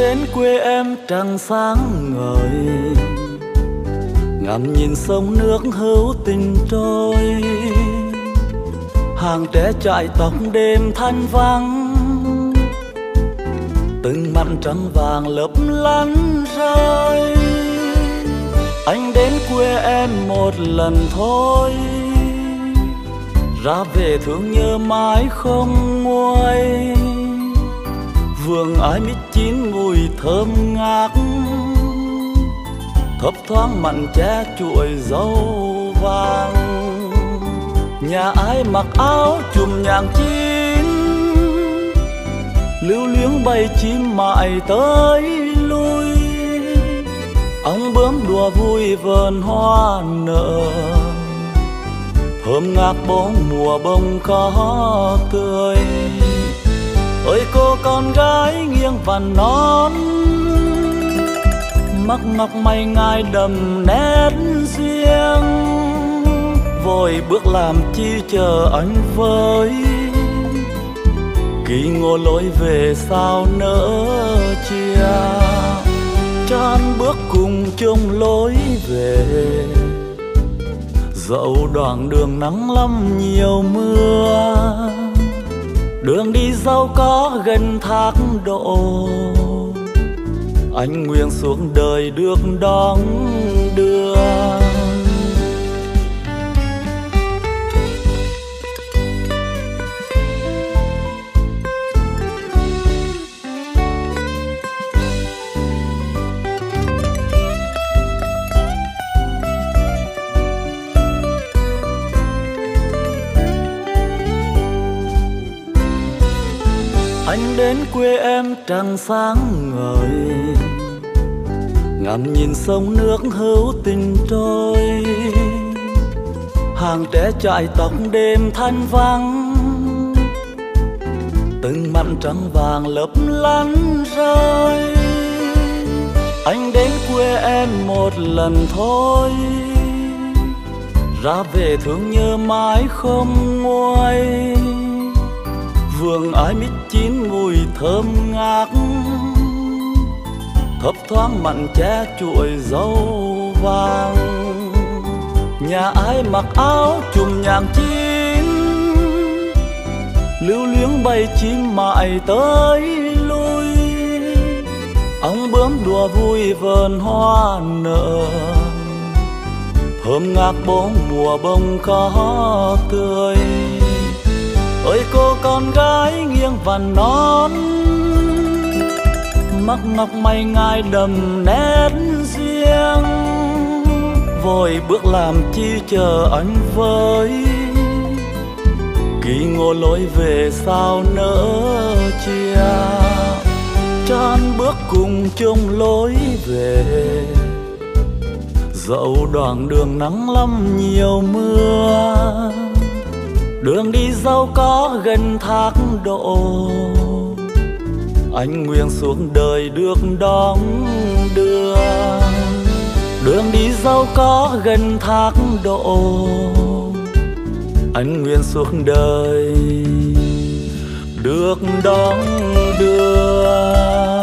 đến quê em trăng sáng ngời. Ngắm nhìn sông nước hữu tình trôi. Hàng trẻ chạy tóc đêm thanh vắng từng mặn trắng vàng lấp lánh rơi. Anh đến quê em một lần thôi. Ra về thương nhớ mãi không nguôi. Vườn ái mít chín mùi thơm ngát. Thấp thoáng mặn che chuỗi dâu vàng. Nhà ai mặc áo chùm nhàng chín. Lưu luyến bay chim mại tới lui. Ong bướm đùa vui vườn hoa nở. Thơm ngát bốn mùa bông có tươi ơi, cô con gái nghiêng vằn non, mắc ngọc mày ngài đầm nét riêng. Vội bước làm chi chờ anh với, kỳ ngô lối về sao nỡ chia. Cho anh bước cùng chung lối về, dẫu đoạn đường nắng lắm nhiều mưa đường đi giàu có gần thác độ anh nguyện xuống đời được đón đưa. Anh đến quê em trăng sáng ngời. Ngắm nhìn sông nước hữu tình trôi. Hàng trẻ chạy tóc đêm thanh vắng từng mặn trắng vàng lấp lánh rơi. Anh đến quê em một lần thôi. Ra về thương nhớ mãi không nguôi vườn ai mít chín mùi thơm ngát. Thấp thoáng mặn che chuỗi dâu vàng. Nhà ai mặc áo chùm nhàng chín? Lưu luyến bay chim mại tới lui. Ong bướm đùa vui vườn hoa nở. Thơm ngát bốn mùa bông có tươi ơi cô con gái nghiêng vằn non mắt ngọc mây ngai đầm nét riêng. Vội bước làm chi chờ anh với kỳ ngô lối về sao nỡ chia. Chan bước cùng chung lối về, dẫu đoạn đường nắng lắm nhiều mưa đường đi dâu có gần thác độ anh nguyện xuống đời được đón đưa. Đường đi dâu có gần thác độ anh nguyện xuống đời được đón đưa.